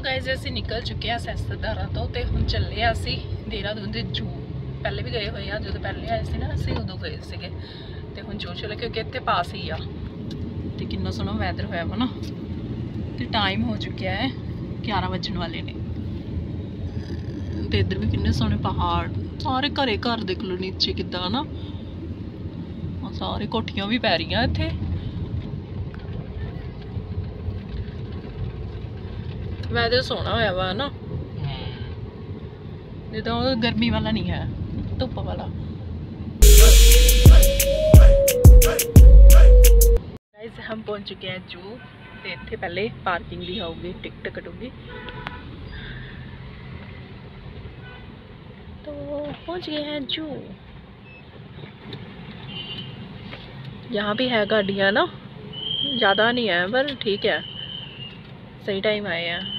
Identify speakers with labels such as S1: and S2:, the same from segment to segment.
S1: So guys ਅਸੀਂ ਨਿਕਲ ਚੁੱਕੇ ਆ ਸੈਸਦਾਰਾ ਤੋਂ ਤੇ ਹੁਣ ਚੱਲੇ ਆ ਅਸੀਂ ਦੇਹਰਾਦੂਨ ਦੇ ਜੂ ਪਹਿਲੇ ਵੀ ਗਏ ਹੋਏ ਆ, ਜਦੋਂ ਪਹਿਲੇ ਆਏ ਸੀ ਨਾ, ਅਸੀਂ ਉਦੋਂ ਗਏ ਸੀਗੇ। ਤੇ ਹੁਣ ਜੂ ਚਲੇ ਕਿਉਂਕਿ ਇੱਥੇ ਪਾਸ ਹੀ ਆ। ਤੇ ਕਿੰਨਾ ਸੋਹਣਾ ਵੈਦਰ ਹੋਇਆ ਵਾ ਨਾ। ਤੇ ਟਾਈਮ ਹੋ ਚੁੱਕਿਆ ਹੈ 11 ਵੱਜਣ ਵਾਲੇ ਨੇ। ਤੇ ਇੱਧਰ ਵੀ ਕਿੰਨੇ ਸੋਹਣੇ ਪਹਾੜ। ਸਾਰੇ ਘਰੇ ਘਰ ਦੇਖ ਲਓ ਨੀਚੇ ਕਿੱਦਾਂ ਨਾ। ਸਾਰੇ ਕੋਠੀਆਂ ਵੀ ਪੈ ਰਹੀਆਂ ਇੱਥੇ। ਵੈਦਰ ਸੋਹਣਾ ਹੋਇਆ ਵਾ ਨਾ ਜਿੱਦਾਂ ਉਹ ਗਰਮੀ ਵਾਲਾ ਨਹੀਂ ਹੈ ਧੁੱਪ ਵਾਲਾ ਗਾਇਸ ਹਮ ਪਹੁੰਚ ਚੁੱਕੇ हैं ਜੂ ਤੇ ਇੱਥੇ ਪਹਿਲੇ ਪਾਰਕਿੰਗ ਦੀ ਹੋਊਗੀ ਟਿਕਟ ਕਟੂਗੀ तो पहुंच गए हैं जू यहाँ भी है गाड़ियाँ ना ज़्यादा नहीं है पर ठीक है सही टाइम आए हैं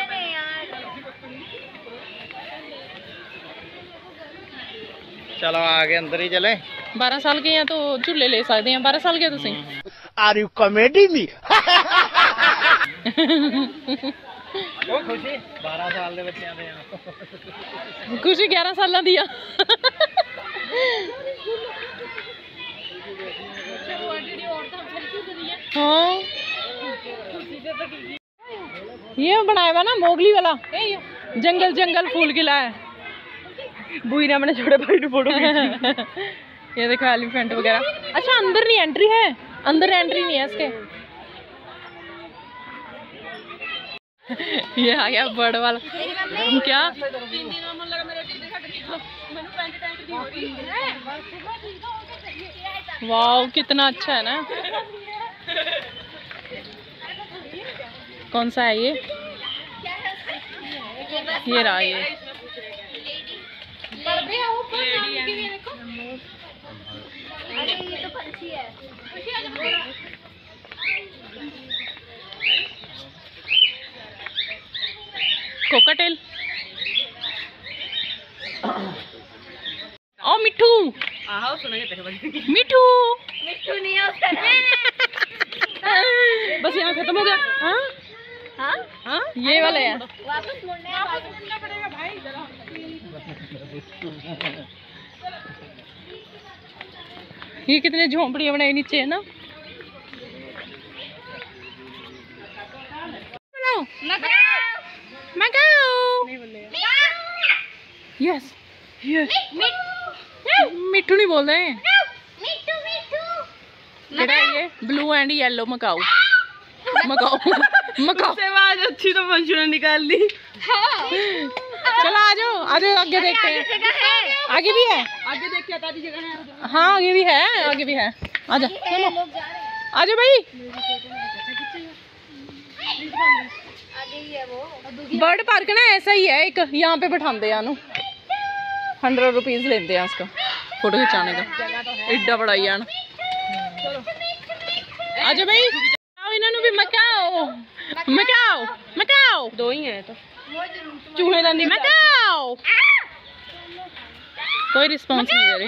S2: ਆ ਗਏ ਅੰਦਰ ਹੀ ਚਲੇ
S1: 12 ਸਾਲ के हैं तो झूले ले सकते हैं 12 साल के तुसी
S2: ਆਰ ਯੂ ਕਾਮੇਡੀ ਮੀ ਉਹ ਖੁਸ਼ੀ 12 ਸਾਲ ਦੇ ਬੱਚਿਆਂ ਦੇ ਆ
S1: ਖੁਸ਼ੀ 11 ਸਾਲਾਂ ਦੀ ਆ हाँ ये बनाया हुआ ना मोगली वाला जंगल जंगल फूल खिला है बुई ने अपने छोटे भाई ने फ़ोटो ये देखो एलिफेंट वगैरह। अच्छा अंदर नहीं एंट्री है। अंदर एंट्री नहीं है इसके। ये आ गया बर्ड वाला। क्या? वाह कितना अच्छा है ना। कौन सा है ये? ये रहा ये
S3: अरे ये तो पंछी है
S1: कोकाटेल। ओ मिठू।
S3: आहो सुनाइए तेरे बच्चे
S1: मिठू
S3: मिट्टू नहीं है उसका
S1: बस यहाँ खत्म हो गया। हाँ?
S3: हाँ?
S1: हाँ? ये वाला है।
S3: वापस मुड़ने वापस मुड़ना पड़ेगा भाई जरा।
S1: ये कितने झोंपड़ियाँ बनाई नीचे है ना? यस यस मिठू नहीं बोल रहे ये blue and yellow macaw macaw macaw
S3: आवाज़ अच्छी तो ने निकाल ली
S1: चलो आ जाओ आ जाओ आगे देखते हैं। आगे भी है?
S3: आगे जगह है
S1: हाँ आगे भी है आगे भी है। आ जा
S3: चलो हैं।
S1: आ जाओ भाई।
S3: ही है
S1: बर्ड पार्क ना ऐसा ही है एक यहाँ पे बैठाते हैं हंड्रेड रुपीज़ लेते हैं उसका फ़ोटो खिंचाने का। एड्डा बड़ा ही आना आ भाई। इन्होंने भी मकाओ। Macau Macau. दो ही है तो। चूहे दानी मकाओ। कोई रिस्पॉन्स नहीं दे रहे।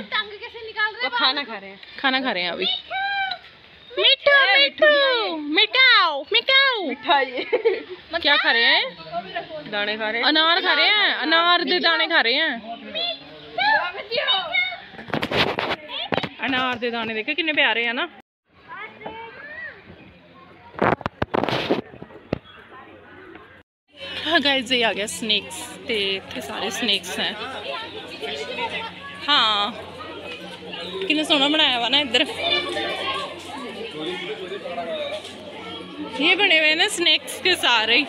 S1: वो खाना खा रहे हैं। खाना खा रहे हैं अभी। मिठू मिठू मिठाओ मिठाओ।
S3: मिठाई।
S1: क्या खा रहे हैं?
S3: दाने खा रहे हैं।
S1: अनार खा रहे हैं? अनार दे दाने खा रहे हैं? अनार दे दाने देखे किन्ने प्यारे हैं ना? हाँ ये आ गया स्नेक्स ते इतने सारे स्नैक्स हैं। हाँ। किन्ना सोहना बनाया हुआ ना इधर? ये बने हुए ना स्नैक्स के सारे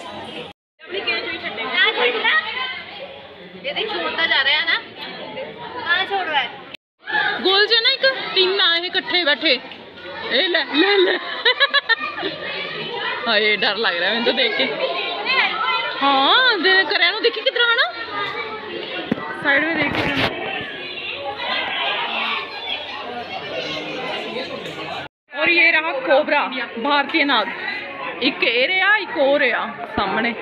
S3: गोल जो ना एक तीन ना है
S1: बैठे। ए ले ले ले। हाँ डर लग रहा है मैंने तो देख के। हाँ दे करे देखी कितना ना साइड में देख के। ये रहा कोबरा भारतीय नाग ਇੱਕ ਇਹ ਰਿਹਾ ਇੱਕ ਉਹ ਰਿਹਾ ਸਾਹਮਣੇ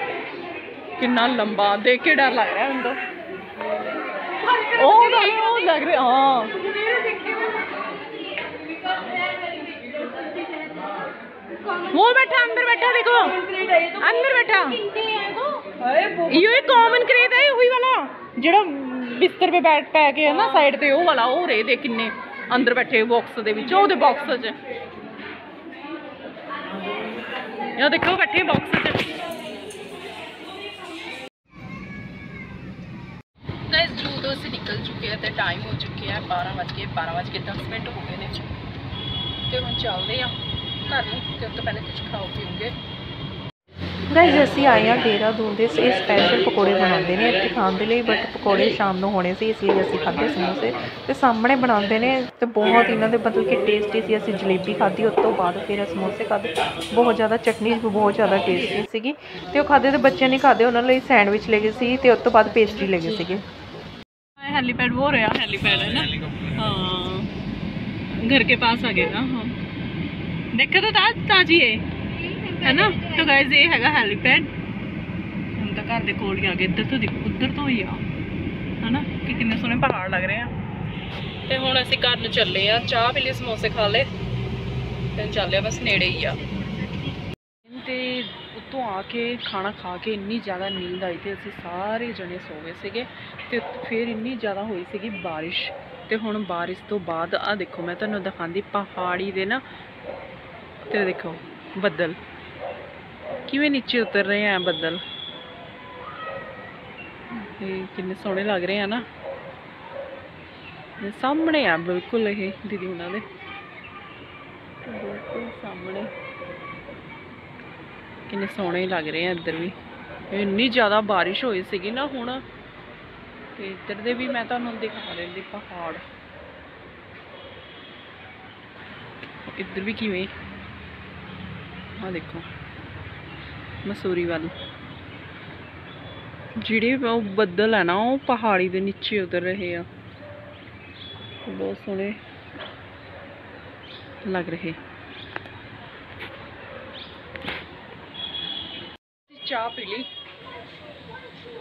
S1: ਕਿੰਨਾ ਲੰਬਾ ਦੇਖ ਕੇ ਡਰ ਲੱਗ ਰਿਹਾ ਮੈਨੂੰ ਤਾਂ ਉਹ ਲੱਗ ਉਹ ਲੱਗ ਰਿਹਾ ਹਾਂ वो बैठा अंदर बैठा देखो अंदर बैठा यो एक कॉमन क्रेज है वही वाला ਜਿਹੜਾ ਬਿਸਤਰ 'ਤੇ ਬੈਠ ਪੈ ਕੇ ਹੈ ਨਾ ਸਾਈਡ ਤੇ ਉਹ ਵਾਲਾ ਉਹ ਰੇ ਦੇ ਕਿੰਨੇ ਅੰਦਰ ਬੈਠੇ ਬਾਕਸ ਦੇ ਵਿੱਚ ਉਹਦੇ ਬਾਕਸ 'ਚ यहाँ देखो, बैठे बॉक्स से निकल चुके हैं तो टाइम हो चुके हैं, बारह बज के बारह बज के दस मिनट हो गए ने। तो हम चलते हैं घर तो पहले कुछ खाओ पीओगे
S4: ਗਾਇਜ਼ ਅਸੀਂ ਆਏ ਹਾਂ ਦੇਹਰਾਦੂਨ ਦੇ ਇਹ ਸਪੈਸ਼ਲ ਪਕੌੜੇ ਬਣਾਉਂਦੇ ਨੇ ਇੱਥੇ ਖਾਣ ਦੇ ਲਈ ਬਟ ਪਕੌੜੇ ਸ਼ਾਮ ਨੂੰ ਹੋਣੇ ਸੀ ਇਸ ਲਈ ਅਸੀਂ ਖਾਧੇ ਸਮੋਸੇ ਤੇ ਸਾਹਮਣੇ ਬਣਾਉਂਦੇ ਨੇ ਤੇ ਬਹੁਤ ਇਹਨਾਂ ਦੇ ਮਤਲਬ ਕਿ ਟੇਸਟੀ ਸੀ ਅਸੀਂ ਜਲੇਬੀ ਖਾਧੀ ਉਸ ਤੋਂ ਬਾਅਦ ਫਿਰ ਸਮੋਸੇ ਖਾਧੇ ਬਹੁਤ ਜ਼ਿਆਦਾ ਚਟਨੀ ਵੀ ਬਹੁਤ ਜ਼ਿਆਦਾ ਟੇਸਟੀ ਸੀਗੀ ਤੇ ਉਹ ਖਾਧੇ ਤੇ ਬੱਚਿਆਂ ਨੇ ਖਾਧੇ ਉਹਨਾਂ ਲਈ ਸੈਂਡਵਿਚ ਲੈ ਗਏ ਸੀ ਤੇ ਉਸ ਤੋਂ ਬਾਅਦ ਪੇਸਟਰੀ ਲੈ ਗਏ ਸੀਗੇ
S1: हेलीपैड वो रहा हेलीपैड है ना हाँ घर के पास आ गए ना हाँ देखा तो था ताजी है ਹੈਨਾ ਤਾਂ ਗਾਇਜ਼ ਇਹ ਹੈਗਾ ਹੈਲੀਪੈਡ। ਹੁਣ ਤਾਂ ਘਰ ਦੇ ਕੋਲ ਹੀ ਆ ਗਏ। ਇੱਧਰ ਤੋਂ ਦੇਖੋ, ਉੱਧਰ ਤੋਂ ਹੀ ਆ। ਹੈਨਾ? ਕਿ ਕਿੰਨੇ ਸੋਹਣੇ ਪਹਾੜ ਲੱਗ ਰਹੇ ਆ। ਤੇ ਹੁਣ ਅਸੀਂ ਘਰ ਨੂੰ ਚੱਲੇ ਆ। ਚਾਹ ਪੀ ਲਈ, ਸਮੋਸੇ ਖਾ ਲਏ। ਤੇ ਚੱਲੇ ਬਸ ਨੇੜੇ ਹੀ ਆ। ਤੇ ਉੱਤੋਂ ਆ ਕੇ ਖਾਣਾ ਖਾ ਕੇ ਇੰਨੀ ਜ਼ਿਆਦਾ ਨੀਂਦ ਆਈ ਤੇ ਅਸੀਂ ਸਾਰੇ ਜਣੇ ਸੋ ਗਏ ਸੀਗੇ। ਤੇ ਫਿਰ ਇੰਨੀ ਜ਼ਿਆਦਾ ਹੋਈ ਸੀਗੀ ਬਾਰਿਸ਼। ਤੇ ਹੁਣ ਬਾਰਿਸ਼ ਤੋਂ ਬਾਅਦ ਆ ਦੇਖੋ, ਮੈਂ ਤੁਹਾਨੂੰ ਦਿਖਾਉਂਦੀ ਪਹਾੜੀ ਦੇ ਨਾ, ਤੇ ਦੇਖੋ, ਬੱਦਲ। ਕਿਵੇਂ ਨੀਚੇ ਉਤਰ ਰਹੇ ਆ ਬੱਦਲ? ਇਹ ਕਿੰਨੇ ਸੋਹਣੇ ਲੱਗ ਰਹੇ ਆ ਨਾ। ਇਹ ਸਾਹਮਣੇ ਆ ਬਿਲਕੁਲ ਇਹ ਦੀਦੀ ਉਹਨਾਂ ਦੇ। ਬਿਲਕੁਲ ਸਾਹਮਣੇ। ਕਿੰਨੇ ਸੋਹਣੇ ਲੱਗ ਰਹੇ ਆ ਇੱਧਰ ਵੀ। ਇੰਨੀ ਜ਼ਿਆਦਾ ਬਾਰਿਸ਼ ਹੋਈ ਸੀਗੀ ਨਾ ਹੁਣ। ਤੇ ਇੱਧਰ ਦੇ ਵੀ ਮੈਂ ਤੁਹਾਨੂੰ ਦਿਖਾ ਦਿੰਦੀ ਪਹਾੜ। ਇੱਧਰ ਵੀ ਕਿਵੇਂ? ਆ ਦੇਖੋ। ਮਸੂਰੀ ਵੱਲ। ਜਿਹੜੇ ਉਹ ਬੱਦਲ ਹੈ ਨਾ, ਉਹ ਪਹਾੜੀ ਦੇ ਨੀਚੇ ਉਤਰ ਰਹੇ ਆ। ਬਹੁਤ ਸੋਹਣੇ ਲੱਗ ਰਹੇ। ਚਾਹ ਪੀ ਲਈ।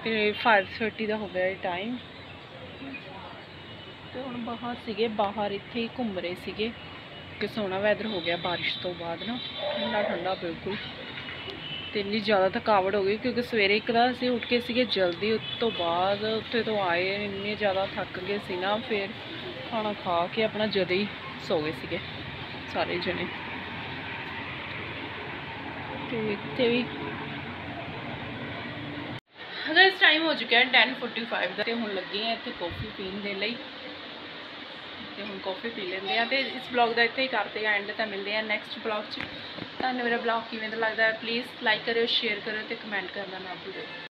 S1: ਤੇ 5:30 ਦਾ ਹੋ ਗਿਆ ਇਹ ਟਾਈਮ ਤੇ ਹੁਣ ਬਾਹਰ ਸੀਗੇ, ਬਾਹਰ ਇੱਥੇ ਹੀ ਘੁੰਮ ਰਹੇ ਸੀਗੇ। ਕਿ ਸੋਹਣਾ ਵੈਦਰ ਹੋ ਗਿਆ ਬਾਰਿਸ਼ ਤੋਂ ਬਾਅਦ ਨਾ। ਠੰਡਾ ਠੰਡਾ ਬਿਲਕੁਲ। ਤੇ ਇੰਨੀ ਜ਼ਿਆਦਾ ਥਕਾਵਟ ਹੋ ਗਈ ਕਿਉਂਕਿ ਸਵੇਰੇ ਇੱਕ ਤਾਂ ਅਸੀਂ ਉੱਠ ਕੇ ਸੀਗੇ ਜਲਦੀ, ਉਸ ਤੋਂ ਬਾਅਦ ਉੱਥੇ ਤੋਂ ਆਏ, ਇੰਨੇ ਜ਼ਿਆਦਾ ਥੱਕ ਗਏ ਸੀ ਨਾ, ਫਿਰ ਖਾਣਾ ਖਾ ਕੇ ਆਪਣਾ ਜਦੇ ਹੀ ਸੋ ਗਏ ਸੀਗੇ, ਸਾਰੇ ਜਣੇ। ਤੇ ਇੱਥੇ ਵੀ ਅਗਰ ਇਸ ਟਾਈਮ ਹੋ ਚੁੱਕਿਆ ਹੈ 10:45 ਦਾ, ਤੇ ਹੁਣ ਲੱਗੇ ਆ ਇੱਥੇ ਕਾਫੀ ਪੀਣ ਦੇ ਲਈ। ਤੇ ਹੁਣ ਕਾਫੀ ਪੀ ਲੈਂਦੇ ਆ, ਤੇ ਇਸ ਬਲੌਗ ਦਾ ਇੱਥੇ ਹੀ ਕਰਦੇ ਆ ਐਂਡ ਤਾਂ ਮਿਲਦੇ ਆ ਨੈਕਸਟ ਬਲੌਗ 'ਚ। ਤੁਹਾਨੂੰ ਮੇਰਾ ਬਲੌਗ ਕਿਵੇਂ ਦਾ ਲੱਗਦਾ ਹੈ? ਪਲੀਜ਼ ਲਾਈਕ ਕਰਿਓ ਸ਼ੇਅਰ ਕਰਿਓ ਤੇ ਕਮੈਂਟ ਕਰਨਾ ਨਾ ਭੁੱਲਿਓ